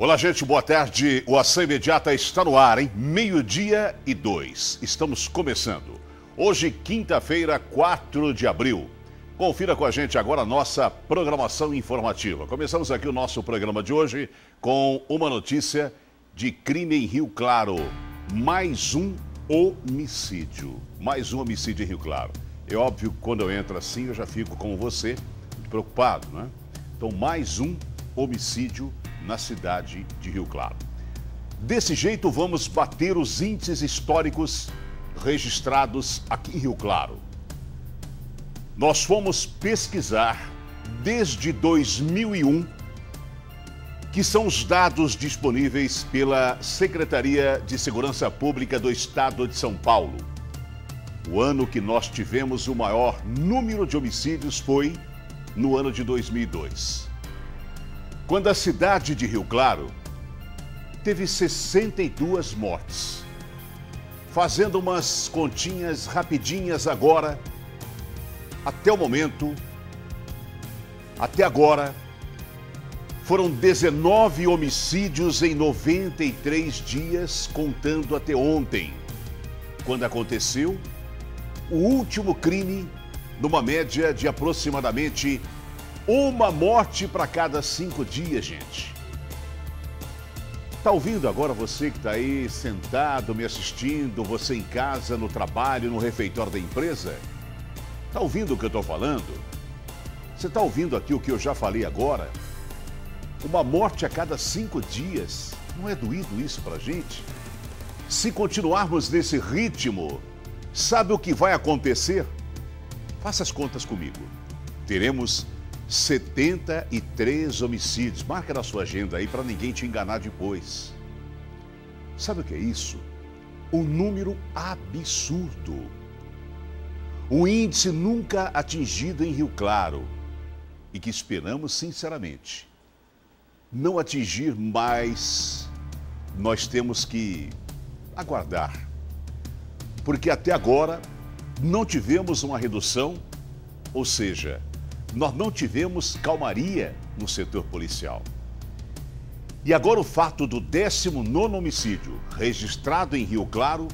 Olá, gente, boa tarde. O Ação Imediata está no ar, hein? Meio-dia e dois. Estamos começando. Hoje, quinta-feira, 4 de abril. Confira com a gente agora a nossa programação informativa. Começamos aqui o nosso programa de hoje com uma notícia de crime em Rio Claro. Mais um homicídio. Mais um homicídio em Rio Claro. É óbvio que quando eu entro assim, eu já fico como você, preocupado, né? Então, mais um homicídio na cidade de Rio Claro. Desse jeito, vamos bater os índices históricos registrados aqui em Rio Claro. Nós fomos pesquisar desde 2001, que são os dados disponíveis pela Secretaria de Segurança Pública do Estado de São Paulo. O ano que nós tivemos o maior número de homicídios foi no ano de 2002 quando a cidade de Rio Claro teve 62 mortes. Fazendo umas continhas rapidinhas agora, até o momento, até agora, foram 19 homicídios em 93 dias, contando até ontem, quando aconteceu o último crime, numa média de aproximadamente uma morte para cada cinco dias, gente. Tá ouvindo agora você que está aí sentado, me assistindo, você em casa, no trabalho, no refeitório da empresa? Tá ouvindo o que eu estou falando? Você está ouvindo aqui o que eu já falei agora? Uma morte a cada cinco dias. Não é doído isso para gente? Se continuarmos nesse ritmo, sabe o que vai acontecer? Faça as contas comigo. Teremos 73 homicídios. Marca na sua agenda aí para ninguém te enganar depois. Sabe o que é isso? Um número absurdo. Um índice nunca atingido em Rio Claro e que esperamos sinceramente não atingir mais. Nós temos que aguardar. Porque até agora não tivemos uma redução, ou seja, nós não tivemos calmaria no setor policial. E agora o fato do 19 homicídio registrado em Rio Claro,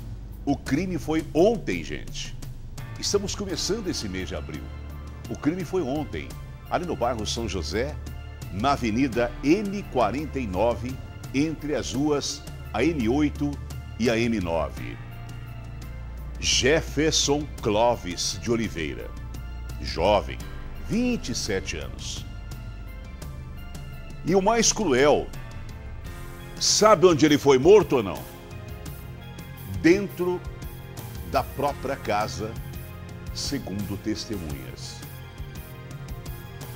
o crime foi ontem, gente. Estamos começando esse mês de abril. O crime foi ontem, ali no bairro São José, na Avenida M49, entre as ruas a M8 e a M9. Jefferson Clóvis de Oliveira, jovem, 27 anos. E o mais cruel, sabe onde ele foi morto ou não? Dentro da própria casa, segundo testemunhas.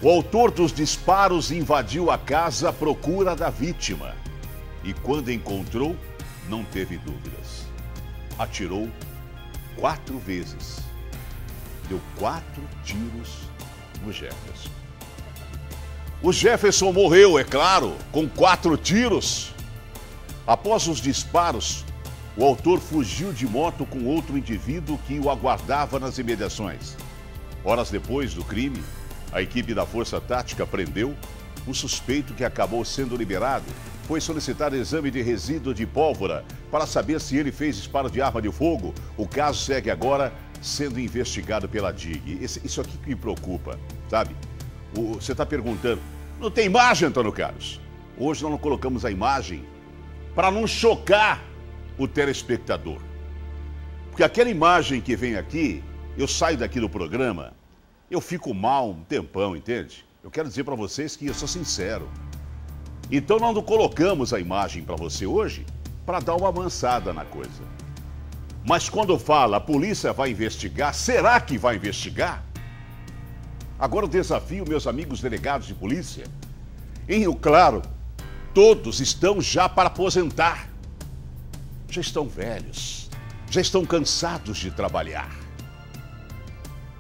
O autor dos disparos invadiu a casa à procura da vítima e, quando encontrou, não teve dúvidas. Atirou quatro vezes. Deu quatro tiros no Jefferson. O Jefferson morreu, é claro, com quatro tiros. Após os disparos, o autor fugiu de moto com outro indivíduo que o aguardava nas imediações. Horas depois do crime, a equipe da Força Tática prendeu o suspeito que acabou sendo liberado. Foi solicitado exame de resíduo de pólvora para saber se ele fez disparo de arma de fogo. O caso segue agora sendo investigado pela DIG. Esse, isso aqui que me preocupa, sabe? O, você está perguntando, não tem imagem, Antônio Carlos? Hoje nós não colocamos a imagem para não chocar o telespectador. Porque aquela imagem que vem aqui, eu saio daqui do programa, eu fico mal um tempão, entende? Eu quero dizer para vocês que eu sou sincero. Então nós não colocamos a imagem para você hoje para dar uma avançada na coisa. Mas quando fala a polícia vai investigar, será que vai investigar? Agora o desafio, meus amigos delegados de polícia. Em Rio Claro, todos estão já para aposentar. Já estão velhos, já estão cansados de trabalhar.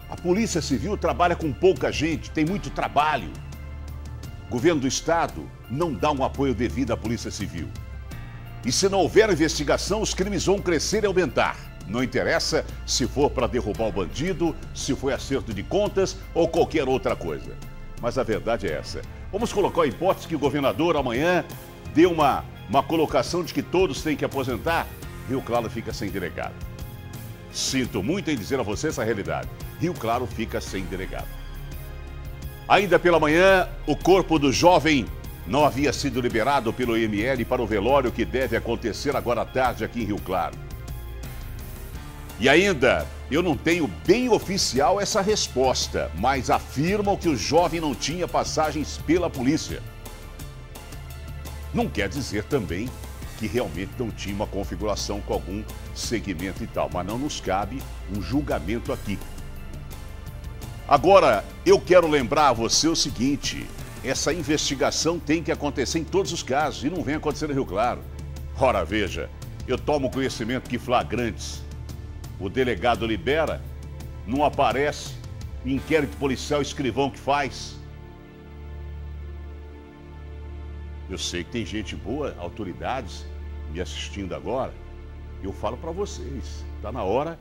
A Polícia Civil trabalha com pouca gente, tem muito trabalho. O governo do Estado não dá um apoio devido à Polícia Civil. E se não houver investigação, os crimes vão crescer e aumentar. Não interessa se for para derrubar o bandido, se foi acerto de contas ou qualquer outra coisa. Mas a verdade é essa. Vamos colocar a hipótese que o governador amanhã dê uma, uma colocação de que todos têm que aposentar, Rio Claro fica sem delegado. Sinto muito em dizer a você essa realidade. Rio Claro fica sem delegado. Ainda pela manhã, o corpo do jovem não havia sido liberado pelo IML para o velório que deve acontecer agora à tarde aqui em Rio Claro. E ainda, eu não tenho bem oficial essa resposta, mas afirmam que o jovem não tinha passagens pela polícia. Não quer dizer também que realmente não tinha uma configuração com algum segmento e tal, mas não nos cabe um julgamento aqui. Agora, eu quero lembrar a você o seguinte: essa investigação tem que acontecer em todos os casos e não vem acontecer no Rio Claro. Ora, veja, eu tomo conhecimento que flagrantes o delegado libera, não aparece, inquérito policial, escrivão que faz. Eu sei que tem gente boa, autoridades, me assistindo agora. Eu falo para vocês, está na hora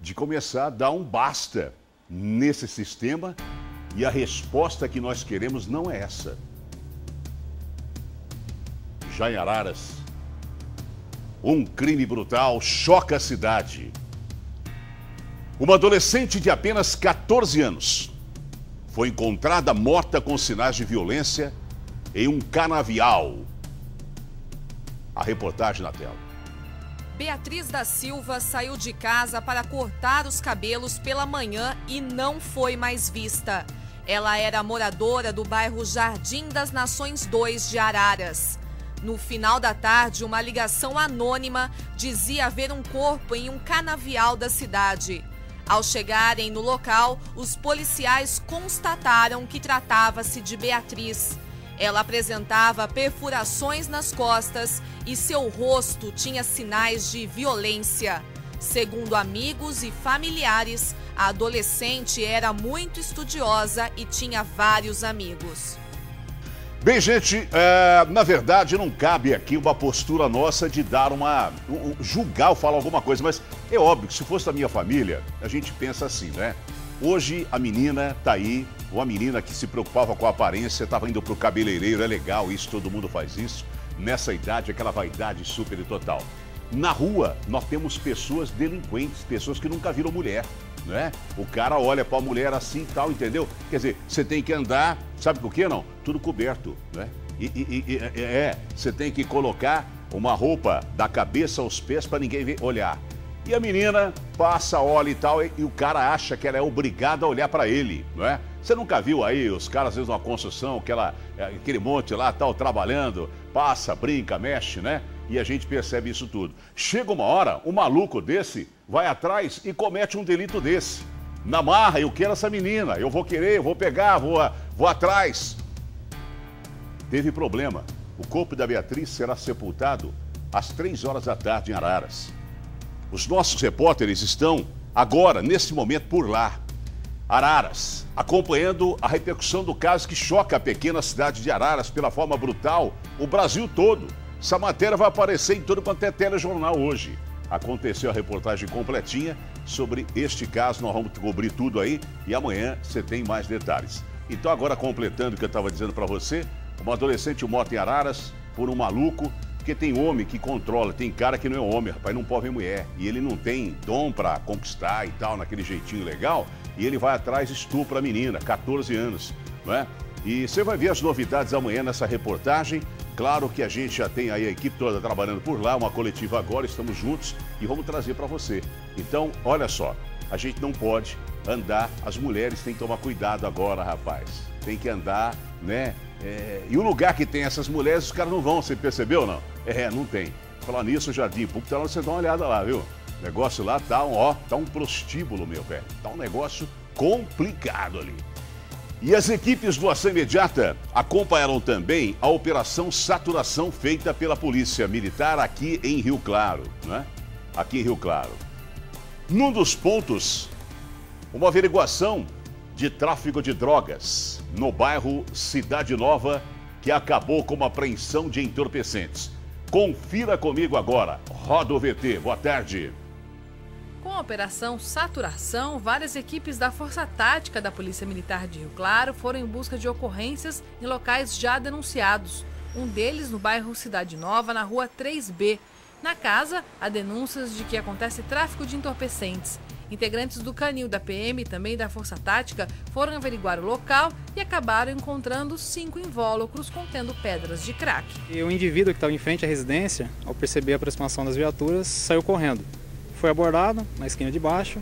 de começar a dar um basta nesse sistema e a resposta que nós queremos não é essa. Já em Araras, um crime brutal choca a cidade. Uma adolescente de apenas 14 anos foi encontrada morta com sinais de violência em um canavial. A reportagem na tela. Beatriz da Silva saiu de casa para cortar os cabelos pela manhã e não foi mais vista. Ela era moradora do bairro Jardim das Nações 2 de Araras. No final da tarde, uma ligação anônima dizia haver um corpo em um canavial da cidade. Ao chegarem no local, os policiais constataram que tratava-se de Beatriz. Ela apresentava perfurações nas costas e seu rosto tinha sinais de violência. Segundo amigos e familiares, a adolescente era muito estudiosa e tinha vários amigos. Bem, gente, é, na verdade não cabe aqui uma postura nossa de dar uma. Um, julgar ou falar alguma coisa, mas é óbvio que se fosse da minha família, a gente pensa assim, né? Hoje a menina tá aí, uma menina que se preocupava com a aparência, estava indo pro cabeleireiro, é legal isso, todo mundo faz isso. Nessa idade, aquela vaidade super e total. Na rua, nós temos pessoas delinquentes, pessoas que nunca viram mulher, né? O cara olha para a mulher assim e tal, entendeu? Quer dizer, você tem que andar, sabe por quê não? Tudo coberto, né? E, e, e é, é, você tem que colocar uma roupa da cabeça aos pés para ninguém ver, olhar. E a menina passa, olha e tal, e, e o cara acha que ela é obrigada a olhar para ele, não é? Você nunca viu aí os caras, às vezes, numa construção, aquela, é, aquele monte lá, tal, trabalhando, passa, brinca, mexe, né? E a gente percebe isso tudo. Chega uma hora, um maluco desse vai atrás e comete um delito desse. Na marra, eu quero essa menina, eu vou querer, eu vou pegar, vou, vou atrás. Teve problema. O corpo da Beatriz será sepultado às três horas da tarde em Araras. Os nossos repórteres estão agora, nesse momento, por lá. Araras, acompanhando a repercussão do caso que choca a pequena cidade de Araras pela forma brutal, o Brasil todo. Essa matéria vai aparecer em todo quanto é telejornal hoje. Aconteceu a reportagem completinha sobre este caso, nós vamos cobrir tudo aí e amanhã você tem mais detalhes. Então agora completando o que eu estava dizendo para você, uma adolescente morta em Araras por um maluco porque tem homem que controla, tem cara que não é homem, rapaz, não pode ver mulher. E ele não tem dom para conquistar e tal, naquele jeitinho legal. E ele vai atrás e estupra a menina, 14 anos, não é? E você vai ver as novidades amanhã nessa reportagem. Claro que a gente já tem aí a equipe toda trabalhando por lá, uma coletiva agora, estamos juntos e vamos trazer para você. Então, olha só, a gente não pode andar, as mulheres têm que tomar cuidado agora, rapaz. Tem que andar, né? É, e o lugar que tem essas mulheres, os caras não vão, você percebeu não? É, não tem. Falar nisso, Jardim Público, tá você dá uma olhada lá, viu? O negócio lá tá um, ó, tá um prostíbulo, meu velho. Tá um negócio complicado ali. E as equipes do Ação Imediata acompanharam também a operação saturação feita pela Polícia Militar aqui em Rio Claro, né? Aqui em Rio Claro. Num dos pontos, uma averiguação de tráfico de drogas no bairro Cidade Nova, que acabou com uma apreensão de entorpecentes. Confira comigo agora. Roda o VT. Boa tarde. Com a operação Saturação, várias equipes da Força Tática da Polícia Militar de Rio Claro foram em busca de ocorrências em locais já denunciados. um deles no bairro Cidade Nova, na rua 3B. Na casa, há denúncias de que acontece tráfico de entorpecentes. Integrantes do Canil da PM e também da Força Tática foram averiguar o local e acabaram encontrando cinco invólucros contendo pedras de crack. E o indivíduo que estava em frente à residência, ao perceber a aproximação das viaturas, saiu correndo. Foi abordado na esquina de baixo.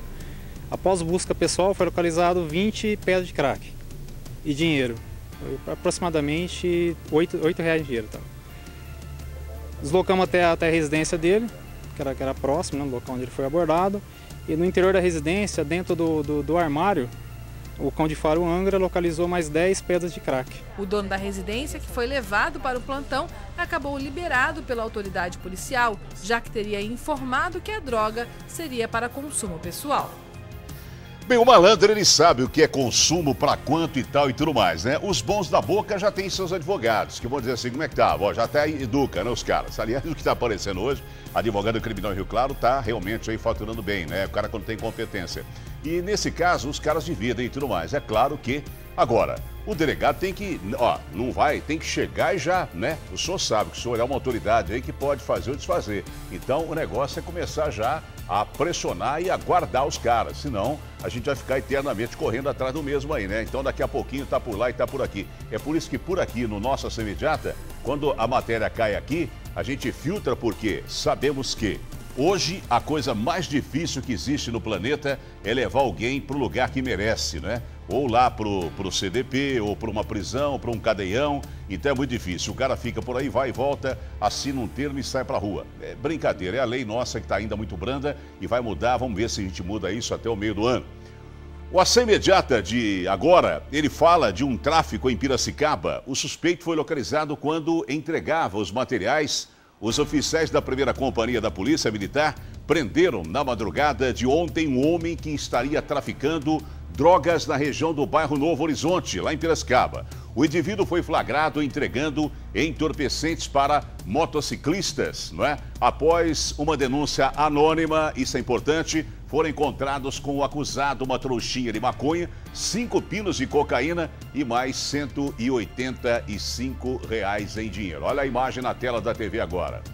Após busca pessoal, foi localizado 20 pedras de crack e dinheiro. Aproximadamente 8, 8 reais de dinheiro. Tá? Deslocamos até, até a residência dele, que era, que era próximo, né, no local onde ele foi abordado. E no interior da residência, dentro do, do, do armário, o cão de faro Angra localizou mais 10 pedras de crack. O dono da residência, que foi levado para o plantão, acabou liberado pela autoridade policial, já que teria informado que a droga seria para consumo pessoal. Bem, o malandro ele sabe o que é consumo, para quanto e tal e tudo mais, né? Os bons da boca já têm seus advogados, que vão dizer assim, como é que tá? Já até educa, né, os caras. Aliás, o que está aparecendo hoje, advogado criminal em Rio Claro tá realmente aí faturando bem, né? O cara quando tem competência. E nesse caso, os caras dividem e tudo mais. É claro que, agora, o delegado tem que, ó, não vai, tem que chegar e já, né? O senhor sabe que o senhor é uma autoridade aí que pode fazer ou desfazer. Então, o negócio é começar já a pressionar e a guardar os caras, senão a gente vai ficar eternamente correndo atrás do mesmo aí, né? Então daqui a pouquinho tá por lá e tá por aqui. É por isso que por aqui no Nossa Imediata, quando a matéria cai aqui, a gente filtra porque sabemos que hoje a coisa mais difícil que existe no planeta é levar alguém para o lugar que merece, né? Ou lá pro, pro CDP, ou para uma prisão, para um cadeião. Então é muito difícil. O cara fica por aí, vai e volta, assina um termo e sai para rua. É brincadeira, é a lei nossa que está ainda muito branda e vai mudar. Vamos ver se a gente muda isso até o meio do ano. O ação imediata de agora, ele fala de um tráfico em Piracicaba. O suspeito foi localizado quando entregava os materiais. Os oficiais da primeira companhia da Polícia Militar prenderam na madrugada de ontem um homem que estaria traficando drogas na região do bairro Novo Horizonte, lá em Piracicaba. O indivíduo foi flagrado entregando entorpecentes para motociclistas, não é? Após uma denúncia anônima, isso é importante, foram encontrados com o acusado uma trouxinha de maconha, 5 pinos de cocaína e mais 185 reais em dinheiro. Olha a imagem na tela da TV agora.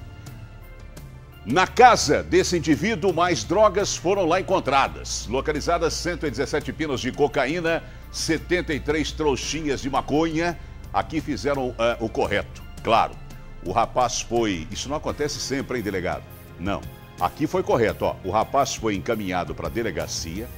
Na casa desse indivíduo, mais drogas foram lá encontradas. Localizadas 117 pinos de cocaína, 73 trouxinhas de maconha. Aqui fizeram uh, o correto, claro. O rapaz foi. Isso não acontece sempre, hein, delegado? Não. Aqui foi correto, ó. O rapaz foi encaminhado para a delegacia,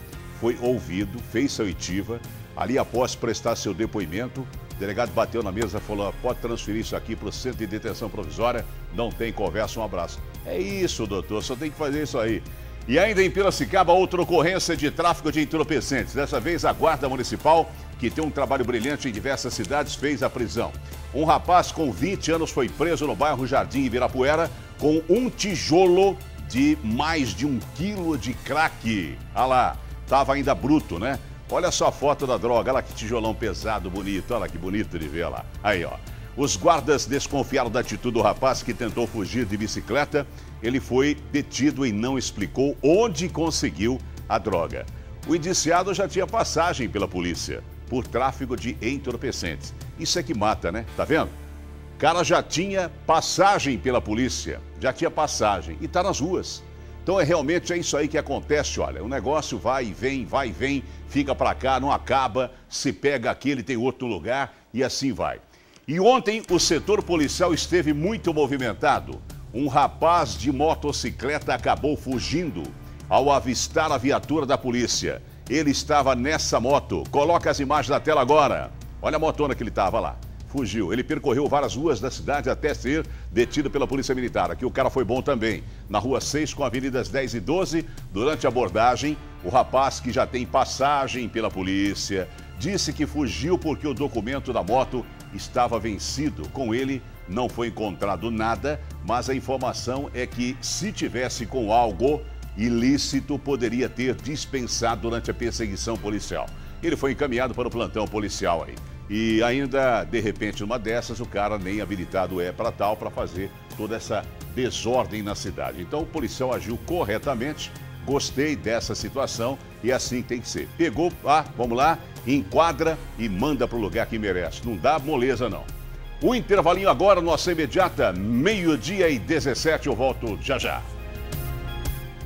foi ouvido, fez sua oitiva. Ali, após prestar seu depoimento, o delegado bateu na mesa falou: pode transferir isso aqui para o centro de detenção provisória, não tem conversa, um abraço. É isso, doutor, só tem que fazer isso aí. E ainda em Piracicaba, outra ocorrência de tráfico de entorpecentes. Dessa vez, a Guarda Municipal, que tem um trabalho brilhante em diversas cidades, fez a prisão. Um rapaz com 20 anos foi preso no bairro Jardim Ibirapuera com um tijolo de mais de um quilo de crack. Olha lá, estava ainda bruto, né? Olha só a foto da droga, olha que tijolão pesado, bonito, olha que bonito de ver lá. Aí, ó. Os guardas desconfiaram da atitude do rapaz que tentou fugir de bicicleta. Ele foi detido e não explicou onde conseguiu a droga. O indiciado já tinha passagem pela polícia por tráfico de entorpecentes. Isso é que mata, né? Tá vendo? O cara já tinha passagem pela polícia, já tinha passagem e tá nas ruas. Então é realmente é isso aí que acontece, olha. O negócio vai e vem, vai e vem, fica para cá, não acaba, se pega aquele, tem outro lugar e assim vai. E ontem o setor policial esteve muito movimentado. Um rapaz de motocicleta acabou fugindo ao avistar a viatura da polícia. Ele estava nessa moto. Coloca as imagens na tela agora. Olha a motona que ele estava lá fugiu. Ele percorreu várias ruas da cidade até ser detido pela Polícia Militar. Aqui o cara foi bom também. Na rua 6, com avenidas 10 e 12, durante a abordagem, o rapaz que já tem passagem pela polícia disse que fugiu porque o documento da moto estava vencido. Com ele não foi encontrado nada, mas a informação é que se tivesse com algo ilícito, poderia ter dispensado durante a perseguição policial. Ele foi encaminhado para o plantão policial aí. E ainda, de repente, numa dessas, o cara nem habilitado é para tal, para fazer toda essa desordem na cidade. Então o policial agiu corretamente, gostei dessa situação e assim tem que ser. Pegou, ah, vamos lá, enquadra e manda para o lugar que merece. Não dá moleza, não. O intervalinho agora, nossa imediata, meio-dia e 17, eu volto já já.